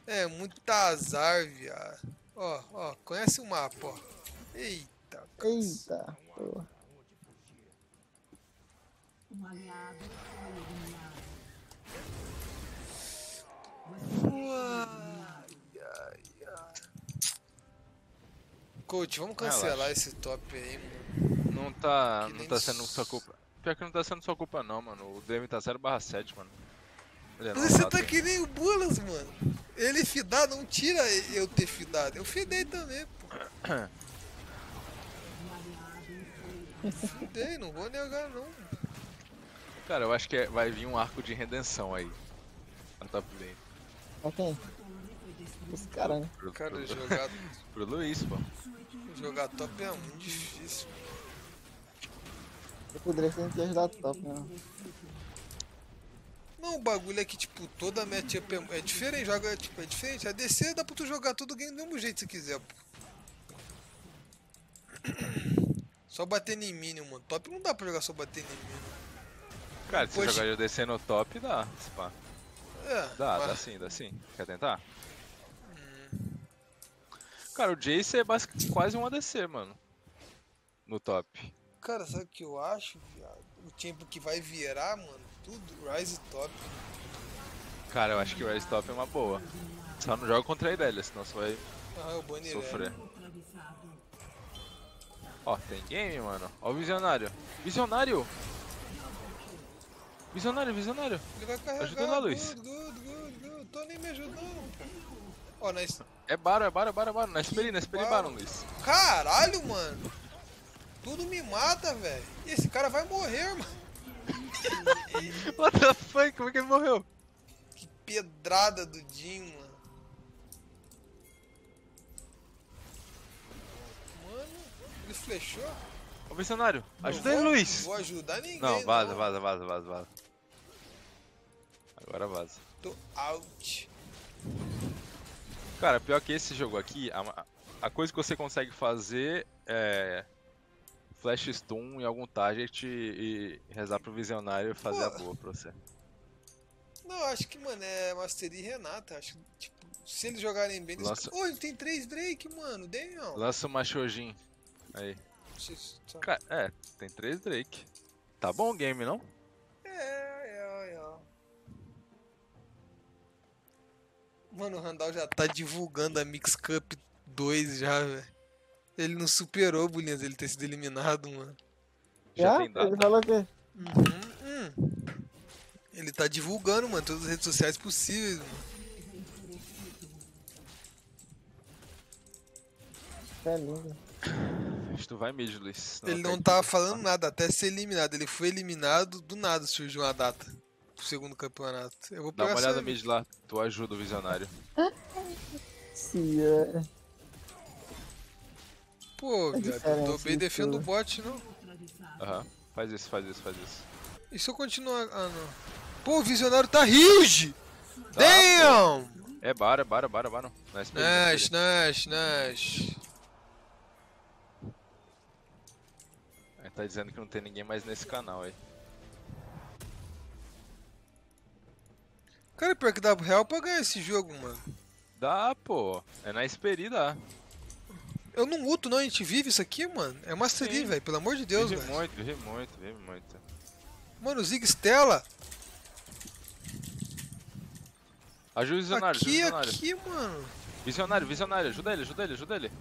[SPEAKER 2] É muito azar, viado. Ó, ó, conhece o mapa, ó. Eita, cara.
[SPEAKER 6] eita. porra.
[SPEAKER 5] Um aliado
[SPEAKER 2] Coach, vamos
[SPEAKER 1] Relaxa.
[SPEAKER 2] cancelar esse top aí, mano.
[SPEAKER 1] Não tá,
[SPEAKER 2] Que
[SPEAKER 1] não tá sendo sua culpa. Pior que não tá sendo sua culpa não, mano. O DM tá 0 barra 7, mano. Ele é
[SPEAKER 2] Mas você
[SPEAKER 1] novato.
[SPEAKER 2] tá que nem o Bulas, mano. Ele fidar não tira eu ter fidado. Eu fidei também, pô. Fidei, não vou negar não.
[SPEAKER 1] Cara, eu acho que é- vai vir um arco de redenção aí. Na top lane.
[SPEAKER 6] Pra quem? Os caras, né?
[SPEAKER 1] Pro,
[SPEAKER 2] Cara,
[SPEAKER 1] pro,
[SPEAKER 2] jogar,
[SPEAKER 1] pro Luiz, pô.
[SPEAKER 2] jogar top é muito difícil.
[SPEAKER 6] Eu poderia ser que ajudar top, né?
[SPEAKER 2] Não, o bagulho é que, tipo, toda matchup é, é diferente, joga, tipo, é diferente. A DC dá pra tu jogar todo game do mesmo jeito se quiser, pô. Só bater em minion, mano. Top não dá pra jogar só bater em minion.
[SPEAKER 1] Cara, se você
[SPEAKER 2] Poxa.
[SPEAKER 1] jogar de ADC no top, dá. se pá.
[SPEAKER 2] É,
[SPEAKER 1] Dá,
[SPEAKER 2] mas-
[SPEAKER 1] dá sim, dá sim. Quer tentar? Cara, o Jace é basic- quase um ADC, mano. No top.
[SPEAKER 2] Cara, sabe o que eu acho, viado? O tempo que vai virar, mano, tudo Rise top.
[SPEAKER 1] Cara, eu acho que o Rise top é uma boa. Só não joga contra a Irelia, senão você vai
[SPEAKER 2] Ah,
[SPEAKER 1] sofrer. Ó, tem game, mano. Ó o visionário. Visionário! Visionário, visionário.
[SPEAKER 2] Ele vai carregar.
[SPEAKER 1] Ajuda lá, Luiz.
[SPEAKER 2] Good, good, good, good. Tô nem me ajudando. Ó, nós...
[SPEAKER 1] É Baron, é Baron, é Baron, é Baron. Na Esperi, na Esperi
[SPEAKER 2] Baron?
[SPEAKER 1] Baron, Luiz.
[SPEAKER 2] Caralho, mano. Tudo me mata, velho. E esse cara vai morrer, mano.
[SPEAKER 1] What the fuck? Como é que ele morreu?
[SPEAKER 2] Que pedrada do Jim, mano. Mano, ele flechou.
[SPEAKER 1] Ô, visionário,
[SPEAKER 2] Não
[SPEAKER 1] ajuda ele,
[SPEAKER 2] vou-
[SPEAKER 1] Luiz.
[SPEAKER 2] Não vou ajudar ninguém.
[SPEAKER 1] Não, vaza,
[SPEAKER 2] não.
[SPEAKER 1] vaza, vaza, vaza, vaza. Agora vaza.
[SPEAKER 2] Tô out.
[SPEAKER 1] Cara, pior que esse jogo aqui, a, a coisa que você consegue fazer é flash stun em algum target e, e rezar pro visionário fazer a
[SPEAKER 2] Pô.
[SPEAKER 1] boa pra você.
[SPEAKER 2] Não, acho que, mano, é Mastery e Renata. Acho que, tipo, se eles jogarem bem. Eles...
[SPEAKER 1] Lança-
[SPEAKER 2] Ô, ele tem três Drake, mano. Damn.
[SPEAKER 1] Lança uma Shojin. Aí. Cara, é, tem três Drake. Tá bom o game, não?
[SPEAKER 2] É, é, é. Mano, o Randall já tá divulgando a Mix Cup 2 já, velho. Ele não superou, Bulinhas, ele ter sido eliminado, mano.
[SPEAKER 1] Já
[SPEAKER 6] Já?
[SPEAKER 1] tem data.
[SPEAKER 6] Ele falou o quê?
[SPEAKER 2] Hum, hum. Ele tá divulgando, mano, todas as redes sociais possíveis, mano.
[SPEAKER 6] É lindo.
[SPEAKER 1] Tu vai mid, Luiz.
[SPEAKER 2] Ele não tava falando nada até ser eliminado. Ele foi eliminado, do nada surgiu uma data pro segundo campeonato. Eu vou
[SPEAKER 1] Dá uma olhada mid lá, tu ajuda o visionário.
[SPEAKER 6] Se é.
[SPEAKER 2] Pô,
[SPEAKER 6] É
[SPEAKER 2] viado, eu tô bem defendo o bot, não?
[SPEAKER 1] Aham. Faz isso, faz isso, faz isso.
[SPEAKER 2] E se eu continuar. Ah, não. Pô, o visionário tá huge!
[SPEAKER 1] Tá,
[SPEAKER 2] Damn!
[SPEAKER 1] É bara, bara, bara, bara. Nice, play,
[SPEAKER 2] Nash,
[SPEAKER 1] nice
[SPEAKER 2] Nash, Nash.
[SPEAKER 1] play. Ele tá dizendo que não tem ninguém mais nesse canal aí.
[SPEAKER 2] Cara, pior que dá real pra ganhar esse jogo, mano.
[SPEAKER 1] Dá, pô. É na Esperi, dá.
[SPEAKER 2] Eu não luto, não, a gente vive isso aqui, mano. É Mastery, velho, pelo amor de Deus,
[SPEAKER 1] vive
[SPEAKER 2] velho.
[SPEAKER 1] muito, vive muito, vive muito.
[SPEAKER 2] Mano, Zig Stella.
[SPEAKER 1] Ajuda o visionário, ajuda o
[SPEAKER 2] Aqui,
[SPEAKER 1] visionário.
[SPEAKER 2] aqui, mano.
[SPEAKER 1] Visionário, visionário, ajuda ele, ajuda ele, ajuda ele.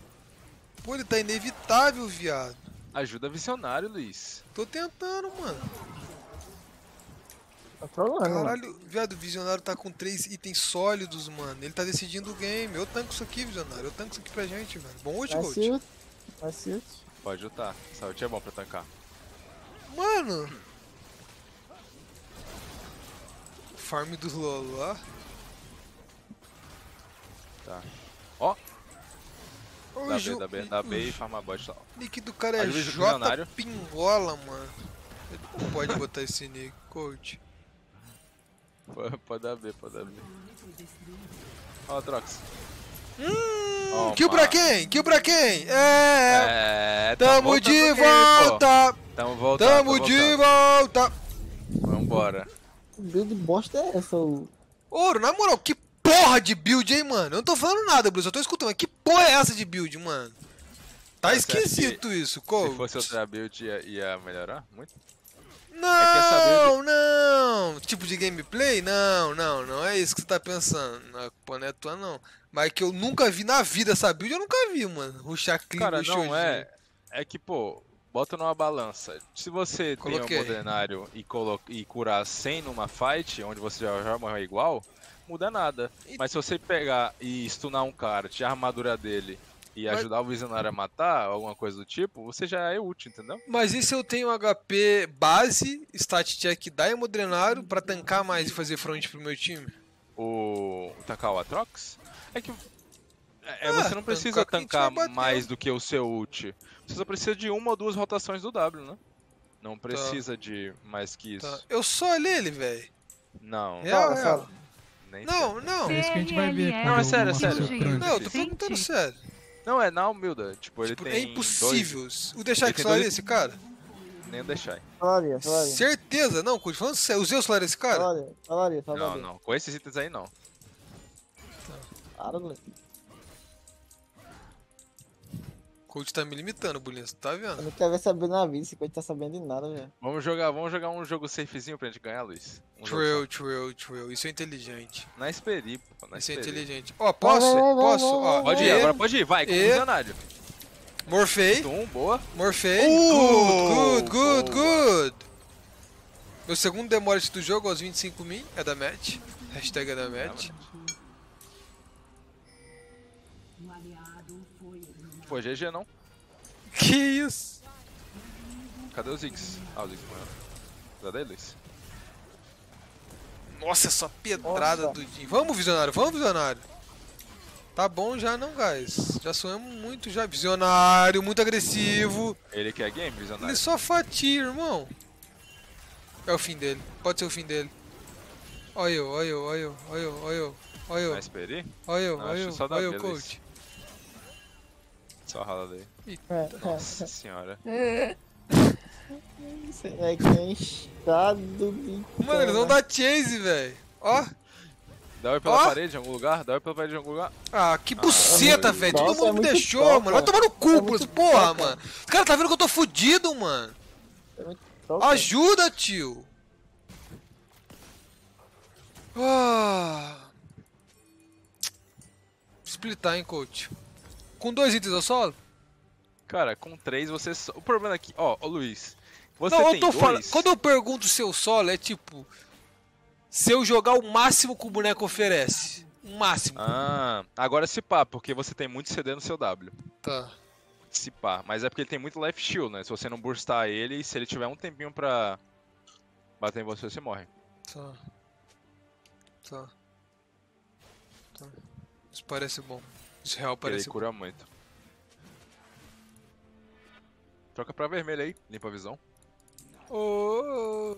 [SPEAKER 2] Pô, ele tá inevitável, viado.
[SPEAKER 1] Ajuda visionário, Luiz.
[SPEAKER 2] Tô tentando, mano.
[SPEAKER 6] Tá trolando, mano.
[SPEAKER 2] Caralho, viado, o Visionário tá com três itens sólidos, mano. Ele tá decidindo o game. Eu tanco isso aqui, Visionário. Eu tanco isso aqui pra gente, velho. Bom ult,
[SPEAKER 6] Vai se
[SPEAKER 1] Pode lutar. Saúde é bom pra tancar.
[SPEAKER 2] Mano. Farm do Loló.
[SPEAKER 1] Tá. Ó, dá
[SPEAKER 2] Hoje
[SPEAKER 1] B, dá B, dá B e farma bot lá.
[SPEAKER 2] O nick do cara é J. Pingola, mano. Ele não pode botar esse nick, coach.
[SPEAKER 1] Pode- Pode dar B, pode dar B. Ó, Trox.
[SPEAKER 2] Hum,
[SPEAKER 1] Toma.
[SPEAKER 2] kill pra quem? Kill pra quem? É.
[SPEAKER 1] É,
[SPEAKER 2] Tamo de volta!
[SPEAKER 1] Tamo voltando.
[SPEAKER 2] Tamo de volta!
[SPEAKER 1] Vambora.
[SPEAKER 6] Que build bosta é essa?
[SPEAKER 2] Ouro, na moral, que porra de build, hein, mano? Eu não tô falando nada, Bruce, eu tô escutando. mas Que porra é essa de build, mano? Tá esquisito isso,
[SPEAKER 1] Se fosse outra build, ia, ia melhorar muito?
[SPEAKER 2] Não,
[SPEAKER 1] É
[SPEAKER 2] não. Tipo de gameplay? Não, não, não é isso que você tá pensando. A culpa não é tua, não. Mas que eu nunca vi na vida essa build, eu nunca vi, mano. Ruxar clean
[SPEAKER 1] Cara, não é. É que, pô, bota numa balança. Se você
[SPEAKER 2] Coloquei.
[SPEAKER 1] tem um modernário e, colo e curar 100 numa fight, onde você já, já morreu igual, muda nada. Mas se você pegar e stunar um cara, tirar a armadura dele e
[SPEAKER 2] Mas-
[SPEAKER 1] ajudar o visionário a matar, alguma coisa do tipo, você já é útil, entendeu?
[SPEAKER 2] Mas e se eu tenho HP base, stat check da Hemodrenário pra tancar mais e fazer front pro meu time?
[SPEAKER 1] O, o tacar o Atrox? É que. É,
[SPEAKER 2] Ah,
[SPEAKER 1] você não precisa
[SPEAKER 2] tancar
[SPEAKER 1] mais do que o seu ult. Você só precisa de uma ou duas rotações do W, né? Não precisa de mais que isso.
[SPEAKER 2] Tá. Eu só olhei ele, velho.
[SPEAKER 1] Não,
[SPEAKER 2] Real,
[SPEAKER 6] Fala,
[SPEAKER 2] real.
[SPEAKER 6] fala.
[SPEAKER 1] Nem
[SPEAKER 2] Não, não.
[SPEAKER 4] É isso que a gente vai ver
[SPEAKER 5] Não,
[SPEAKER 1] é sério, é sério.
[SPEAKER 2] Não, eu tô perguntando sério.
[SPEAKER 1] Não, é na humilda. Tipo, ele
[SPEAKER 2] Tipo,
[SPEAKER 1] tem.
[SPEAKER 2] é impossível. O deixar que só
[SPEAKER 1] dois-
[SPEAKER 2] esse cara?
[SPEAKER 1] Dois... Nem o deixar.
[SPEAKER 6] Falaria, falaria.
[SPEAKER 2] Certeza, não, Coach. Falando sério, usei o celular desse cara?
[SPEAKER 6] Falaria, falaria,
[SPEAKER 1] Não,
[SPEAKER 6] falaria.
[SPEAKER 1] não. Com esses itens aí, não.
[SPEAKER 6] Para, moleque.
[SPEAKER 2] Coach tá me limitando, Bulinha, você tá
[SPEAKER 6] Eu
[SPEAKER 2] vendo?
[SPEAKER 6] não quero ver saber na vida, esse coisa tá sabendo de nada, velho.
[SPEAKER 1] Vamos jogar, vamos jogar um jogo safezinho pra gente ganhar, Luiz. Um
[SPEAKER 2] True, true, true. Isso é inteligente.
[SPEAKER 1] Na Esperi, pô. Na
[SPEAKER 2] Isso é
[SPEAKER 1] Esperi.
[SPEAKER 2] inteligente. Ó, posso?
[SPEAKER 6] vai, vai,
[SPEAKER 2] Posso?
[SPEAKER 6] vai,
[SPEAKER 2] Ó,
[SPEAKER 1] Pode ir,
[SPEAKER 2] E,
[SPEAKER 1] agora pode ir. Vai, com o visionário.
[SPEAKER 2] Morfei,
[SPEAKER 1] boa.
[SPEAKER 2] morfei.
[SPEAKER 1] Uh,
[SPEAKER 2] good, good,
[SPEAKER 1] boa.
[SPEAKER 2] good. Meu segundo demorate do jogo aos 25 min é da match. Hashtag é da match.
[SPEAKER 1] Pô, GG não.
[SPEAKER 2] Que isso?
[SPEAKER 1] Cadê o Ziggs? Ah, o Ziggs morreu. Cadê Luiz?
[SPEAKER 2] Nossa, essa pedrada
[SPEAKER 6] Nossa.
[SPEAKER 2] do Jim. Vamos, visionário, vamos, visionário. Tá bom já não, guys. Já sonhamos muito já. Visionário, muito agressivo.
[SPEAKER 1] Ele quer game, visionário?
[SPEAKER 2] Ele só fatia, irmão. É o fim dele. Pode ser o fim dele. Olha eu, olha eu, olha eu, olha eu, olha eu, olha eu,
[SPEAKER 1] Na Esperi?
[SPEAKER 2] olha eu, olha eu,
[SPEAKER 1] só
[SPEAKER 2] olha eu, coach.
[SPEAKER 1] Só rala daí.
[SPEAKER 6] É,
[SPEAKER 1] Nossa senhora.
[SPEAKER 6] Esse é que é inchado de.
[SPEAKER 2] Mano, eles vão dar chase, velho. Ó.
[SPEAKER 1] Dá oi pela
[SPEAKER 2] Ó.
[SPEAKER 1] parede em algum lugar? Dá oi pela parede em algum lugar?
[SPEAKER 2] Ah, que buceta, velho. Todo
[SPEAKER 6] Nossa,
[SPEAKER 2] mundo
[SPEAKER 6] é
[SPEAKER 2] me deixou,
[SPEAKER 6] top,
[SPEAKER 2] mano. Vai
[SPEAKER 6] cara.
[SPEAKER 2] tomar no cu,
[SPEAKER 6] É
[SPEAKER 2] Porra,
[SPEAKER 6] top,
[SPEAKER 2] mano. Os caras tá vendo que eu tô fudido, mano. Ajuda, tio. Ah. Splitar, hein, coach. Com dois itens eu solo?
[SPEAKER 1] Cara, com três você só... O problema aqui... Ó, ô Luiz. Você
[SPEAKER 2] não, eu tô
[SPEAKER 1] dois...
[SPEAKER 2] falando. Quando eu pergunto se eu solo, é tipo. Se eu jogar o máximo que o boneco oferece. O máximo.
[SPEAKER 1] Ah, agora se pá, porque você tem muito CD no seu W.
[SPEAKER 2] Tá.
[SPEAKER 1] Se pá. Mas é porque ele tem muito life shield, né? Se você não burstar ele, se ele tiver um tempinho pra bater em você, você morre.
[SPEAKER 2] Tá. Tá. Tá. Isso parece bom.
[SPEAKER 1] Porque
[SPEAKER 2] parece
[SPEAKER 1] ele cura muito. Troca pra vermelho aí, limpa a visão.
[SPEAKER 2] Ô,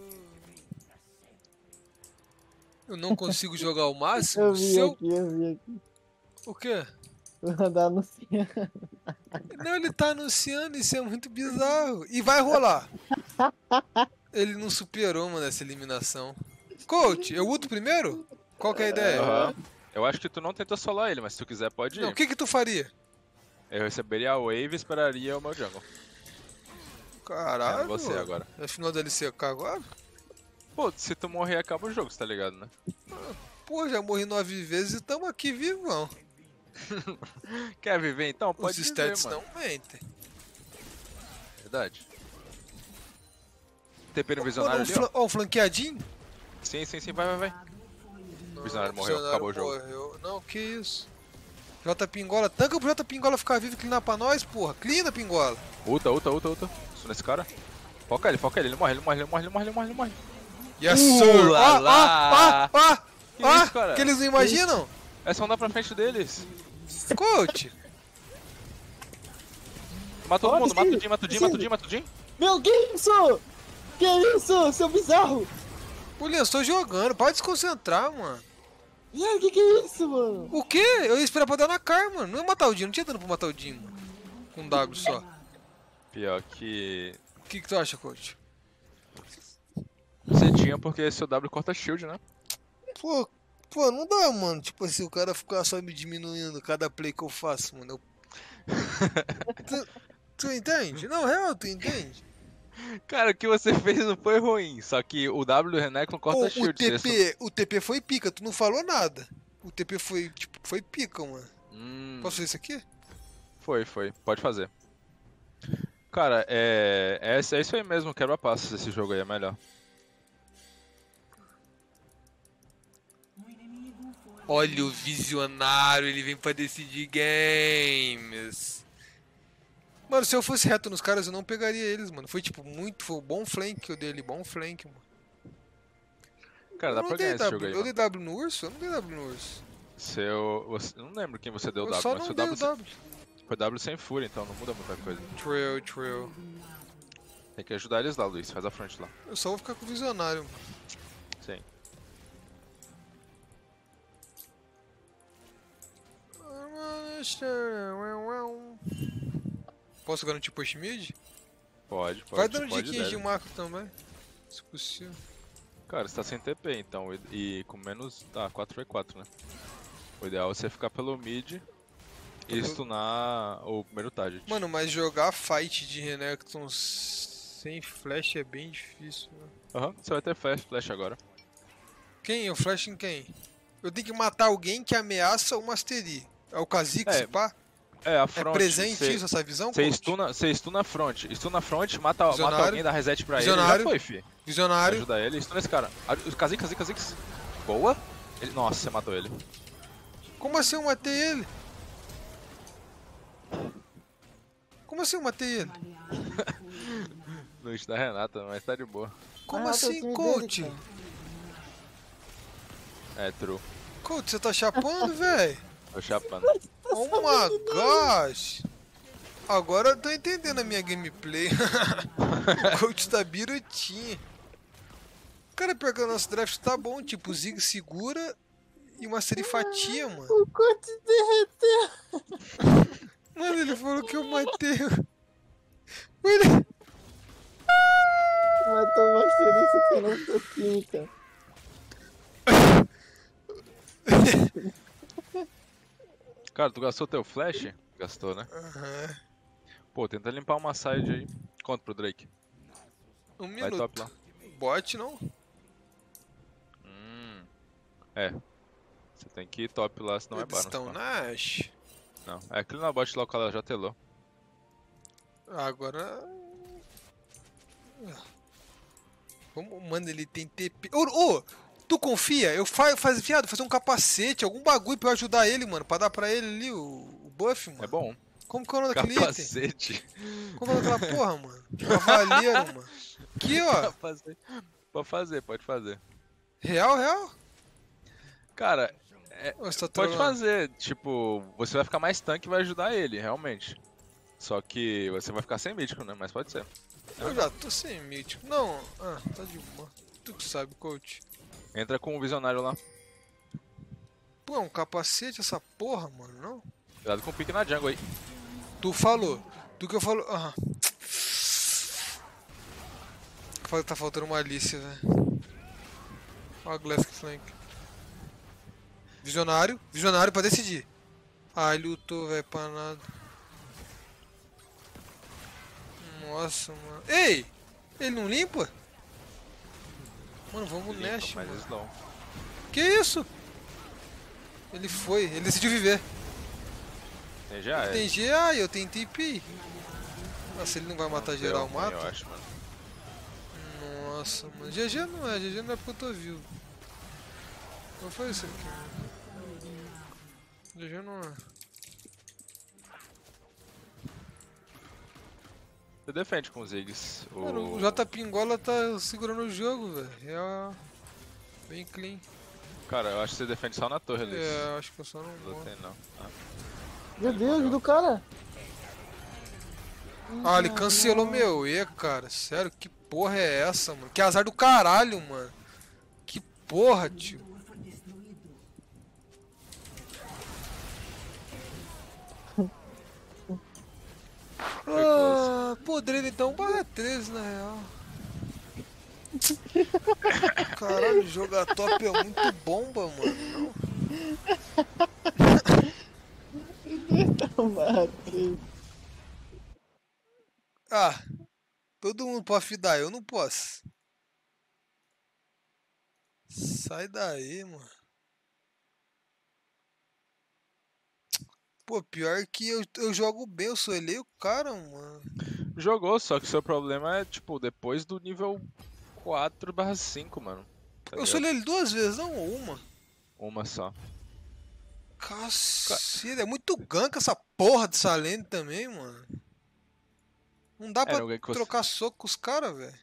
[SPEAKER 2] Eu não consigo jogar o máximo?
[SPEAKER 6] Eu vi
[SPEAKER 2] Seu...
[SPEAKER 6] aqui, eu vi aqui.
[SPEAKER 2] O quê?
[SPEAKER 6] Andar anunciando.
[SPEAKER 2] Não, ele tá anunciando, isso é muito bizarro. E vai rolar. Ele não superou, mano, essa eliminação. Coach, eu luto primeiro? Qual que é a ideia?
[SPEAKER 1] Aham. Eu acho que tu não tenta solar ele, mas se tu quiser pode ir.
[SPEAKER 2] Não, o que que tu faria?
[SPEAKER 1] Eu receberia a wave e esperaria o meu jungle.
[SPEAKER 2] Caralho.
[SPEAKER 1] Sendo você agora.
[SPEAKER 2] É final da LCK agora?
[SPEAKER 1] Pô, se tu morrer acaba o jogo, você tá ligado, né?
[SPEAKER 2] Pô, já morri nove vezes e tamo aqui vivão.
[SPEAKER 1] Quer viver então? Pode
[SPEAKER 2] Os
[SPEAKER 1] viver,
[SPEAKER 2] stats
[SPEAKER 1] mano.
[SPEAKER 2] não mentem.
[SPEAKER 1] Verdade. TP no visionário ali, ó.
[SPEAKER 2] ó, um flanqueadinho?
[SPEAKER 1] Sim, sim, sim, vai, vai, vai. O visionário morreu,
[SPEAKER 2] Visionário
[SPEAKER 1] acabou o jogo.
[SPEAKER 2] morreu. Não, que isso. J Pingola, tanca pro J Pingola ficar vivo e clinar pra nós, porra. Clina, Pingola.
[SPEAKER 1] Ulta, ulta, ulta, ulta. Isso nesse cara. Foca ele, foca ele, ele morre, ele morre, ele morre, ele morre, ele morre, ele morre.
[SPEAKER 2] Yes,
[SPEAKER 1] Uh,
[SPEAKER 2] sir.
[SPEAKER 1] lá,
[SPEAKER 2] ó,
[SPEAKER 1] lá.
[SPEAKER 2] ó, ó,
[SPEAKER 1] Que isso, cara?
[SPEAKER 2] que eles não imaginam?
[SPEAKER 1] É só andar pra frente deles.
[SPEAKER 2] Coach,
[SPEAKER 1] Mata todo mundo, mata o Jim, mata o Jim, mata o Jim, mata o Jim.
[SPEAKER 6] Meu, que isso? Que isso, seu bizarro?
[SPEAKER 2] Williams, tô jogando, pode desconcentrar, mano.
[SPEAKER 6] E aí, que que é isso, mano?
[SPEAKER 2] O quê? Eu ia esperar pra dar na cara, mano. Não ia matar o Jim, não tinha dano pra matar o mano. Com W só.
[SPEAKER 1] Pior que...
[SPEAKER 2] O que, que tu acha, coach?
[SPEAKER 1] Você tinha porque seu W corta shield, né?
[SPEAKER 2] Pô, pô, não dá, mano. Tipo assim, o cara ficar só me diminuindo cada play que eu faço, mano. Eu... tu, tu entende? Não, real, tu entende?
[SPEAKER 1] Cara, o que você fez não foi ruim, só que o W do Renekton corta
[SPEAKER 2] O, o
[SPEAKER 1] shield. você
[SPEAKER 2] TP, o TP foi pica, tu não falou nada. O TP foi, tipo, foi pica, mano.
[SPEAKER 1] Hum,
[SPEAKER 2] Posso fazer isso aqui?
[SPEAKER 1] foi, foi. Pode fazer. Cara, é... É, é isso aí mesmo, quebra passos esse jogo aí, é melhor.
[SPEAKER 2] Olha o visionário, ele vem pra decidir games. Mano, se eu fosse reto nos caras, eu não pegaria eles, mano. Foi tipo muito, foi um bom flank que eu dei ali, bom flank, mano.
[SPEAKER 1] Cara, dá pra ganhar esse
[SPEAKER 2] W,
[SPEAKER 1] jogo aí,
[SPEAKER 2] eu dei W no urso? Eu não dei W no urso.
[SPEAKER 1] Seu... Você... Não lembro quem você deu
[SPEAKER 2] eu
[SPEAKER 1] W,
[SPEAKER 2] só
[SPEAKER 1] mas
[SPEAKER 2] não
[SPEAKER 1] W... Foi W sem fúria, então não muda muita coisa.
[SPEAKER 2] Trail, trail.
[SPEAKER 1] Tem que ajudar eles lá, Luiz. Faz a frente lá.
[SPEAKER 2] Eu só vou ficar com o visionário, mano.
[SPEAKER 1] Sim.
[SPEAKER 2] Posso garantir push mid?
[SPEAKER 1] Pode, pode.
[SPEAKER 2] Vai dando
[SPEAKER 1] pode,
[SPEAKER 2] diquinhas de macro também. Se possível.
[SPEAKER 1] Cara, você tá sem TP então, e, e com menos. Tá, 4v4, né? O ideal é você ficar pelo mid e stunar o primeiro target.
[SPEAKER 2] Mano, mas jogar fight de Renekton sem flash é bem difícil, mano.
[SPEAKER 1] Aham, você vai ter flash, flash agora.
[SPEAKER 2] Quem? Eu flash em quem? Eu tenho que matar alguém que ameaça o Mastery. É o Kha'Zix,
[SPEAKER 1] É,
[SPEAKER 2] pá?
[SPEAKER 1] É, a
[SPEAKER 2] É
[SPEAKER 1] front.
[SPEAKER 2] presente
[SPEAKER 1] cê-
[SPEAKER 2] isso, essa visão?
[SPEAKER 1] Você
[SPEAKER 2] coach?
[SPEAKER 1] stuna, você stuna a front. Stuna a front, mata, mata alguém, dá reset pra ele.
[SPEAKER 2] Visionário.
[SPEAKER 1] Já foi, fi.
[SPEAKER 2] Visionário.
[SPEAKER 1] Ajuda ele, stuna esse cara. Kha'Zix, Kha'Zix, Kha'Zix. Boa. Ele... Nossa, você matou ele.
[SPEAKER 2] Como assim eu matei ele? Como assim eu matei ele?
[SPEAKER 1] No hit da Renata, mas tá de boa.
[SPEAKER 2] Como
[SPEAKER 6] Ah,
[SPEAKER 2] assim, coach?
[SPEAKER 6] dele,
[SPEAKER 1] É, true.
[SPEAKER 2] Coach, você tá chapando, velho?
[SPEAKER 1] Tô chapando.
[SPEAKER 2] Oh my gosh! Agora eu tô entendendo a minha gameplay. o coach tá birutinha. Cara, pior que o nosso draft tá bom, tipo, o Zig segura e uma serifatia, mano.
[SPEAKER 6] O coach derreteu.
[SPEAKER 2] Mano, ele falou que eu matei. o- Ele...
[SPEAKER 6] Matou o Masterista que não sou química.
[SPEAKER 1] Cara, tu gastou teu flash? Gastou, né?
[SPEAKER 2] Aham.
[SPEAKER 1] Pô, tenta limpar uma side aí. Conta pro Drake.
[SPEAKER 2] Um
[SPEAKER 1] Vai
[SPEAKER 2] minuto.
[SPEAKER 1] top lá.
[SPEAKER 2] Bot não?
[SPEAKER 1] Hum. É. Você tem que ir top lá, senão é
[SPEAKER 2] Eles
[SPEAKER 1] Baron.
[SPEAKER 2] estão
[SPEAKER 1] só.
[SPEAKER 2] Nash.
[SPEAKER 1] Não. É aquele na bot lá ela já telou.
[SPEAKER 2] Agora. Como, mano, ele tem TP. Ô, ô! Tu confia? Eu fa faz, viado, fazer um capacete, algum bagulho pra eu ajudar ele, mano. Pra dar pra ele ali o, o buff, mano.
[SPEAKER 1] É bom.
[SPEAKER 2] Como que é o nome daquele item?
[SPEAKER 1] Capacete.
[SPEAKER 2] Como é aquela porra, mano? Cavaleiro, mano. Aqui, ó.
[SPEAKER 1] Pode fazer, pode fazer.
[SPEAKER 2] Real, real?
[SPEAKER 1] Cara,
[SPEAKER 2] você tá
[SPEAKER 1] pode fazer. Tipo, você vai ficar mais tanque e vai ajudar ele, realmente. Só que você vai ficar sem mítico, né? Mas pode ser.
[SPEAKER 2] Eu já tô sem mítico. Não, ah, tá de boa. Tu que sabe, coach.
[SPEAKER 1] Entra com o visionário lá.
[SPEAKER 2] Pô, é um capacete essa porra, mano, não?
[SPEAKER 1] Cuidado com o pique na jungle aí.
[SPEAKER 2] Tu falou. Tu que eu falo. Ah. Tá faltando uma Alice, velho. Ó a Glass Flank. Visionário. Visionário pra decidir. Ah, ele lutou, velho, pra nada. Nossa, mano. Ei! Ele não limpa? Mano, vamos
[SPEAKER 1] Limpa,
[SPEAKER 2] Nash,
[SPEAKER 1] mas
[SPEAKER 2] mano.
[SPEAKER 1] slow.
[SPEAKER 2] Que isso? Ele foi, ele decidiu viver.
[SPEAKER 1] Tem já é.
[SPEAKER 2] Tem GA e eu tenho TP. Nossa, ele não vai matar geral,
[SPEAKER 1] Deu,
[SPEAKER 2] mata?
[SPEAKER 1] Eu acho, mano.
[SPEAKER 2] Nossa, mano. GG não é, GG não é porque eu tô vivo. Não foi isso aqui. GG não é.
[SPEAKER 1] Você defende com os Ziggs. O...
[SPEAKER 2] Mano, o J Pingola tá segurando o jogo, velho. É bem clean.
[SPEAKER 1] Cara, eu acho que você defende só na torre ali.
[SPEAKER 2] É, acho que eu só não
[SPEAKER 1] Não
[SPEAKER 2] vou.
[SPEAKER 1] tem não. Ah,
[SPEAKER 6] Meu Deus, do cara.
[SPEAKER 2] Ah, ele cancelou meu E, cara. Sério, que porra é essa, mano? Que azar do caralho, mano. Que porra, tio. Ah, podreiro então, barra 13 na real. Caralho, jogar top é muito bomba, mano.
[SPEAKER 6] Matei.
[SPEAKER 2] Ah, todo mundo pode fidar, eu não posso. Sai daí, mano. Pô, pior que eu, eu jogo bem, eu sou ele o cara, mano.
[SPEAKER 1] Jogou, só que o seu problema é, tipo, depois do nível 4 barra 5, mano. Tá
[SPEAKER 2] Eu sou ele duas vezes, não uma.
[SPEAKER 1] Uma só.
[SPEAKER 2] Cacete, é muito gank essa porra dessa lane também, mano. Não dá pra
[SPEAKER 1] que você-
[SPEAKER 2] trocar soco com os caras, velho.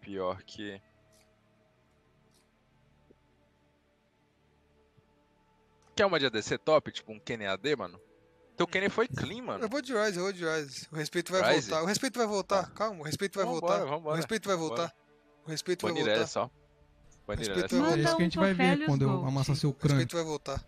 [SPEAKER 1] Pior que. Quer uma de ADC top? Tipo um Kenny AD, mano? Teu Kenny foi clean, mano.
[SPEAKER 2] Eu vou de Rise, eu vou de Rise. O respeito vai
[SPEAKER 1] Ryze?
[SPEAKER 2] voltar. O respeito vai voltar. Calma, o respeito vai
[SPEAKER 1] Vambora,
[SPEAKER 2] voltar.
[SPEAKER 1] vambora,
[SPEAKER 2] O respeito vai
[SPEAKER 1] vambora.
[SPEAKER 2] voltar. O respeito vai
[SPEAKER 1] Irelia
[SPEAKER 2] voltar.
[SPEAKER 1] só. Põe
[SPEAKER 2] Respeito
[SPEAKER 1] Irelia
[SPEAKER 2] vai
[SPEAKER 1] só.
[SPEAKER 4] É isso que a gente vai ver quando eu amassar seu
[SPEAKER 2] O
[SPEAKER 4] crânio.
[SPEAKER 2] respeito vai voltar.